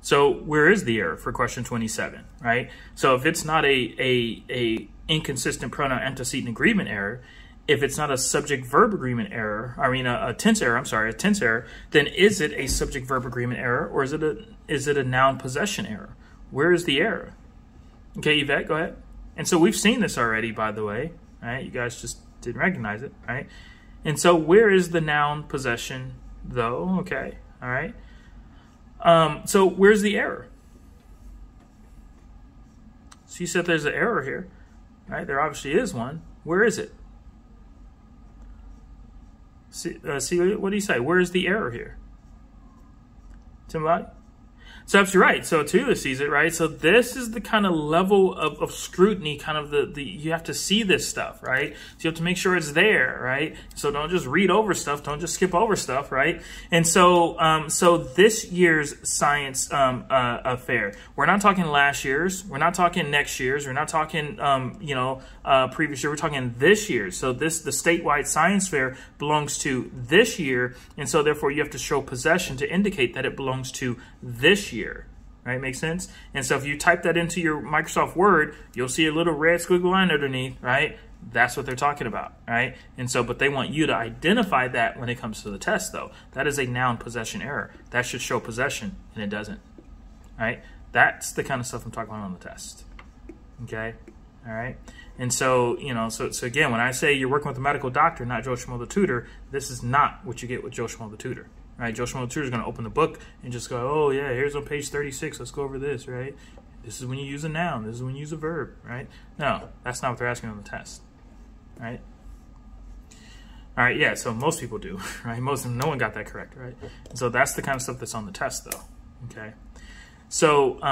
So where is the error for question 27, right? So if it's not a, a, a inconsistent pronoun antecedent agreement error, if it's not a subject verb agreement error, I mean a, a, tense error, I'm sorry, a tense error, then is it a subject verb agreement error or is it a is it a noun possession error? Where is the error? Okay, Yvette, go ahead. And so we've seen this already, by the way, right? You guys just didn't recognize it, right? And so where is the noun possession though? Okay, all right. Um, so where's the error? So you said there's an error here, right? There obviously is one. Where is it? See, uh, see what do you say? Where is the error here? Somebody? So that's right. So Tula sees it, right? So this is the kind of level of, of scrutiny, kind of the, the, you have to see this stuff, right? So you have to make sure it's there, right? So don't just read over stuff. Don't just skip over stuff, right? And so, um, so this year's science, um, uh, affair, we're not talking last year's. We're not talking next year's. We're not talking, um, you know, uh, previous year. We're talking this year. So this, the statewide science fair belongs to this year. And so therefore you have to show possession to indicate that it belongs to this year year. Right, makes sense? And so if you type that into your Microsoft Word, you'll see a little red squiggly line underneath, right? That's what they're talking about, right? And so, but they want you to identify that when it comes to the test, though. That is a noun possession error. That should show possession, and it doesn't, right? That's the kind of stuff I'm talking about on the test, okay? All right. And so, you know, so, so again, when I say you're working with a medical doctor, not Joe Schmo the tutor, this is not what you get with Joe Schmo the tutor right? Joe Schmo is going to open the book and just go, oh, yeah, here's on page 36. Let's go over this, right? This is when you use a noun. This is when you use a verb, right? No, that's not what they're asking on the test, right? All right, yeah, so most people do, right? Most no one got that correct, right? So that's the kind of stuff that's on the test, though, okay? So, um,